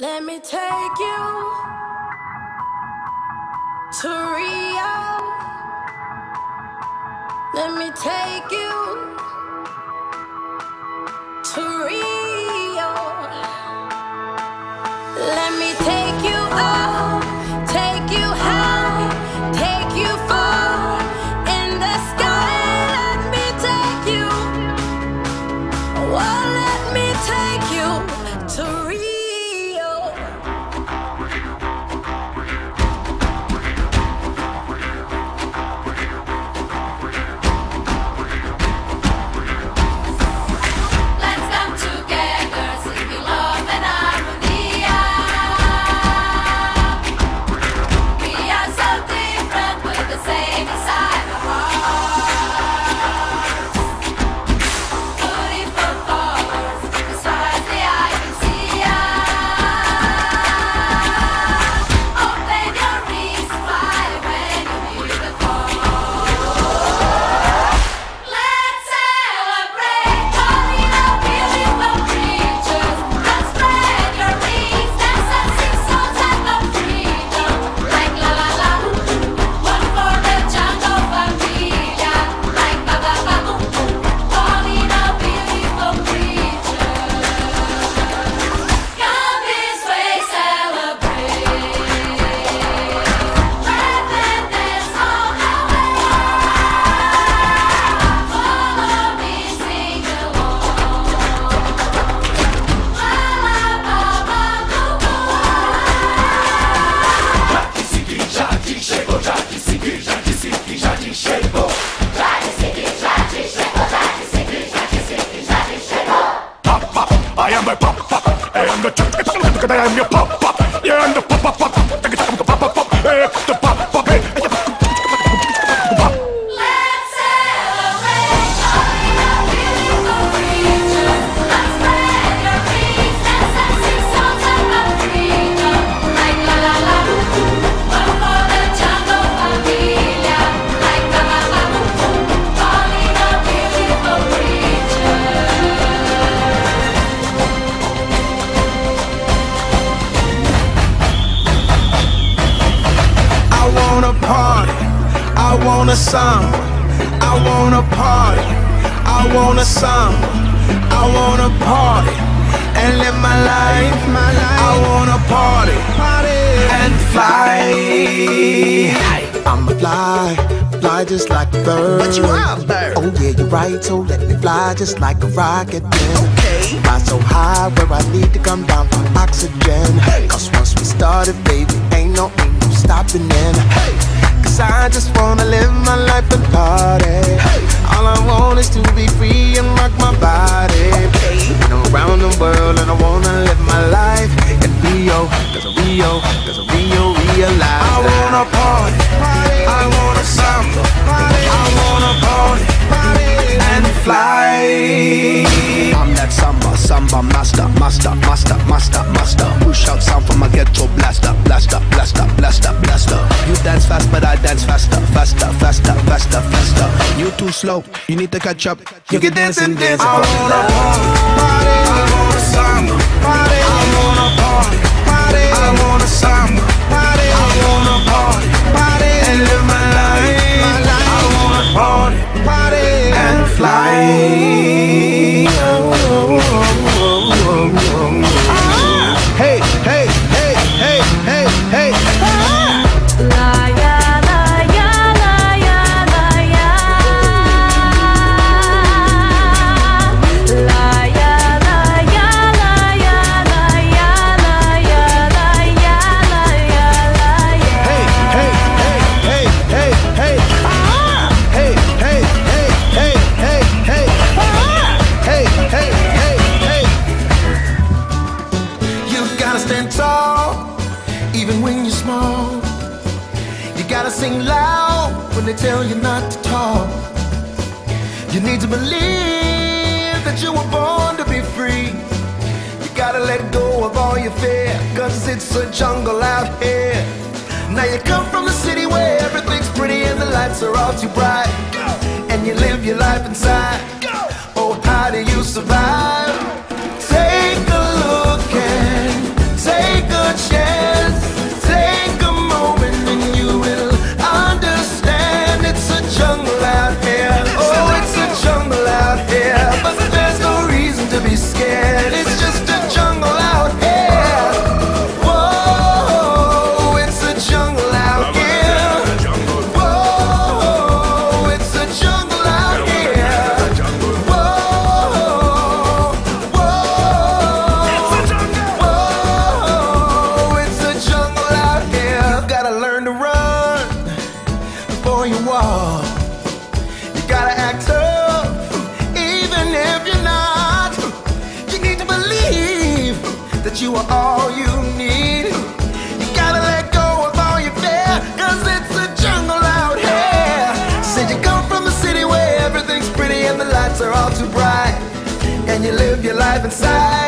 Let me take you to Rio. Let me take you to Rio. Want a samba. I wanna party, I want a samba. I wanna party and live my life. My life. I wanna party, party and fly. I'ma fly, fly just like a bird. But you are a bird. Oh yeah, you're right. So let me fly just like a rocket. Then Okay. fly so high where I need to come down for oxygen. Cause once we started, baby, ain't no, ain't no stopping in. I just wanna live my life and party. All I want is to be free and rock my body. You know, around the world, and I wanna live my life in Rio. Cause of Rio, cause of Rio, realize. I wanna party, I wanna samba, I wanna party, and fly. I'm that samba, samba master, master, master, master, master. Push out sound from my ghetto blaster, blaster, blaster, blaster, blaster. But I dance faster, faster, faster, faster, faster. You too slow, you need to catch up. You can dance and dance. I wanna party, I wanna samba, party, I wanna party, I wanna samba, to believe that you were born to be free. You gotta let go of all your fear, cause it's a jungle out here. Now you come from the city where everything's pretty and the lights are all too bright. And you live your life inside. alive inside.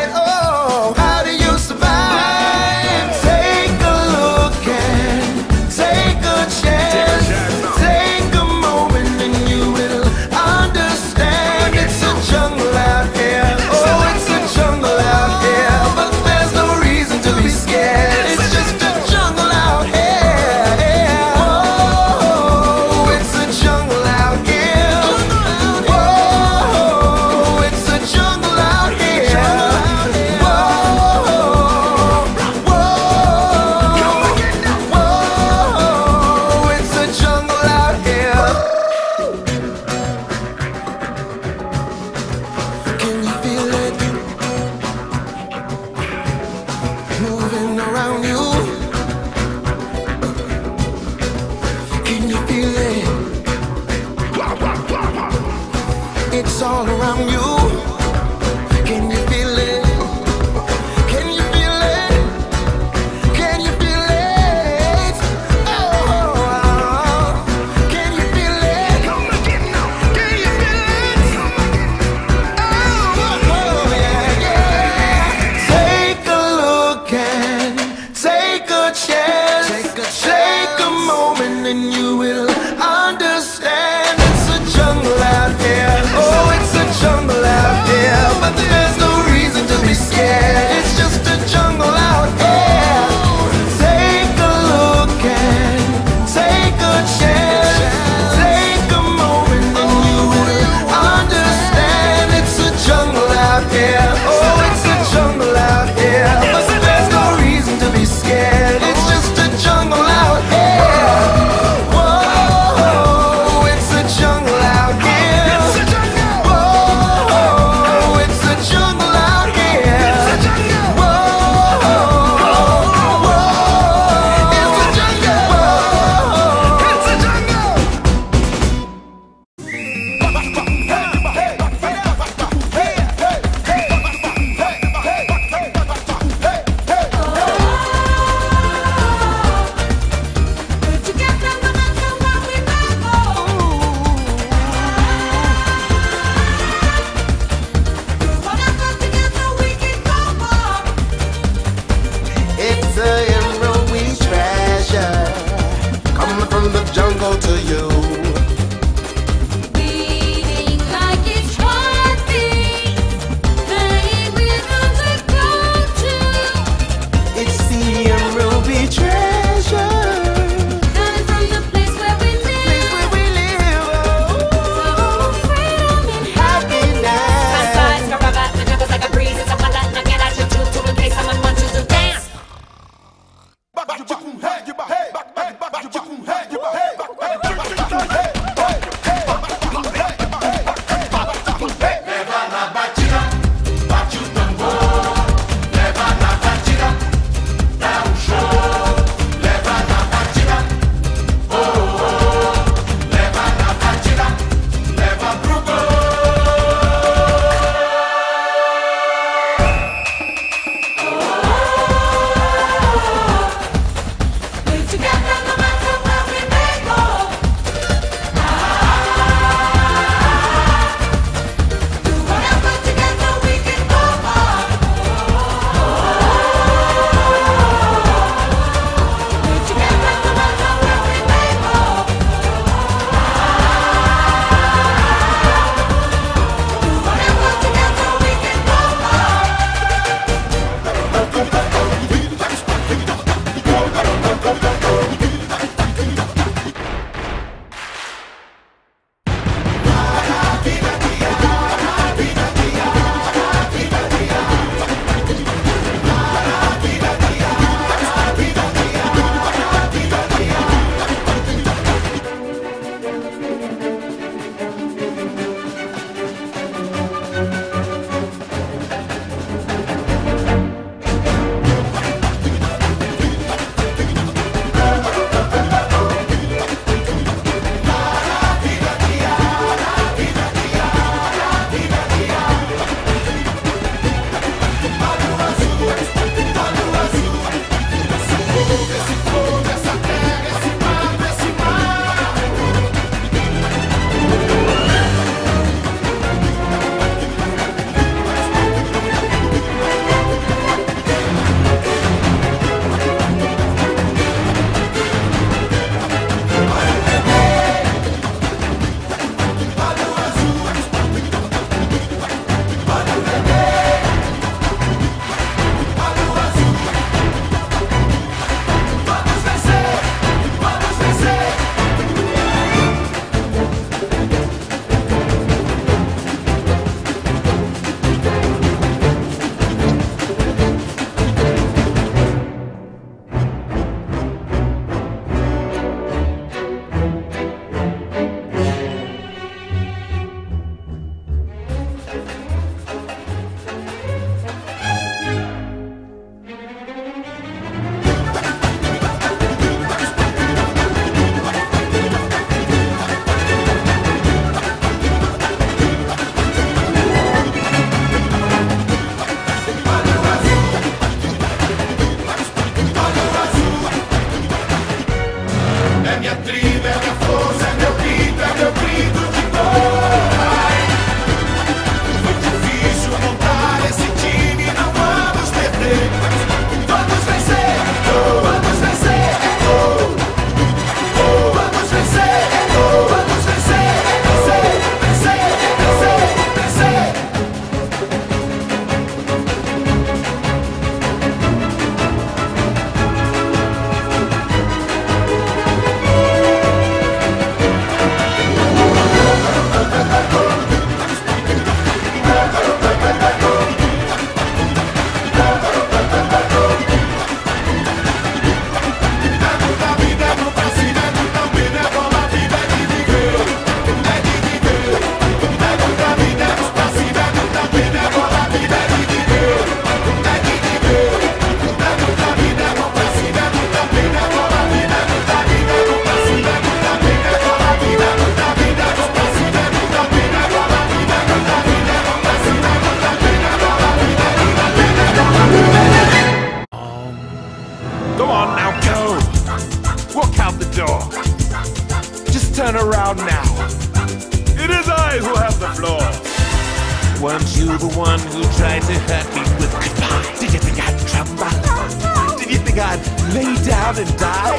Did you think I'd lay down and die?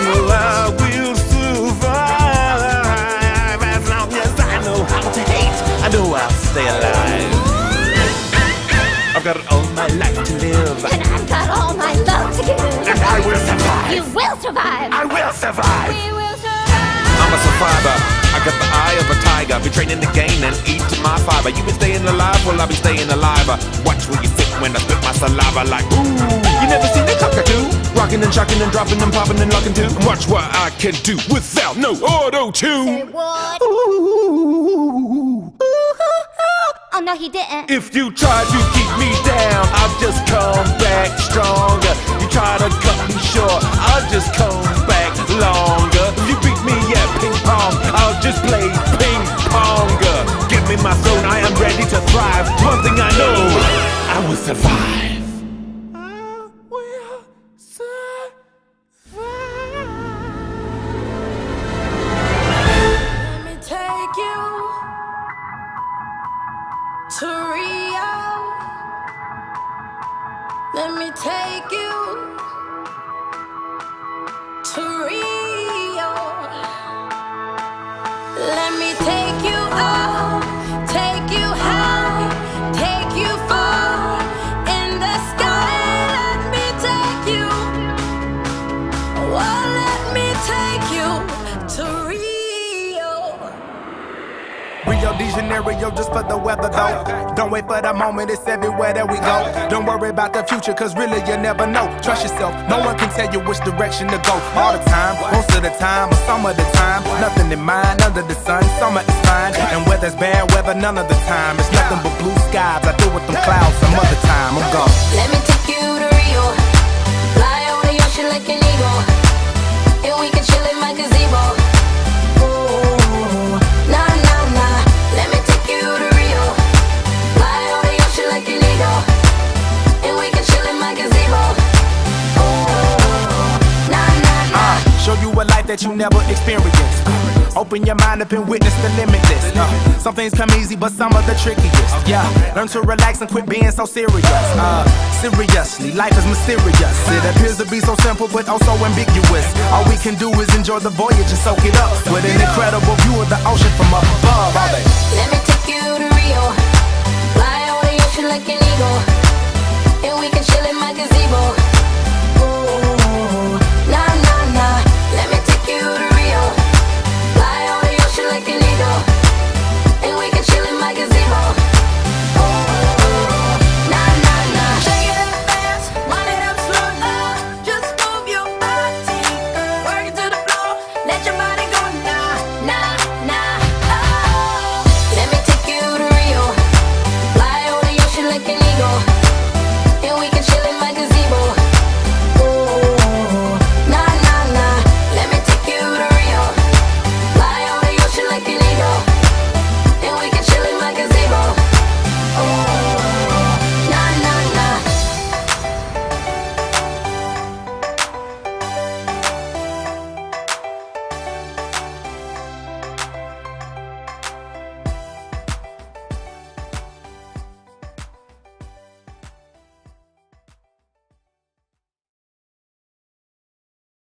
Well, I will survive as long as I know how to hate. I know I'll stay alive. I've got all my life to live. And I've got all my love to give. And I will survive. You will survive. I will survive. We will survive. I'm. I got the eye of a tiger. Be training to gain and eat my fiber. You been staying alive, well I'll be staying alive. Uh, watch where you sit when I spit my saliva like ooh. You never seen a cockatoo? Rocking and shocking and dropping and popping and locking too. Watch what I can do without no auto tune. What? Oh no, he didn't. If you try to keep me down, I'll just come back stronger. You try to cut me short, I'll just come back longer. Me at ping pong, I'll just play ping ponger. Give me my throne, I am ready to thrive. One thing I know, I will survive. Let me take you to Rio. Let me take you Rio de Janeiro just for the weather though. Don't wait for the moment, it's everywhere that we go. Don't worry about the future, cause really you never know. Trust yourself, no one can tell you which direction to go. All the time, most of the time, or some of the time. Nothing in mind under the sun, summer is fine. And weather's bad weather none of the time. It's nothing but blue skies. I deal with them clouds some other time. I'm gone. Let me take you to Rio. Fly over the ocean like an eagle. And we can chill in my gazebo. That you never experienced. Open your mind up and witness the limitless. Uh, some things come easy, but some are the trickiest. Yeah, learn to relax and quit being so serious. Uh, seriously, life is mysterious. It appears to be so simple, but also ambiguous. All we can do is enjoy the voyage and soak it up. With an incredible view of the ocean from up above. Let me take you to Rio. Fly over the ocean like an eagle.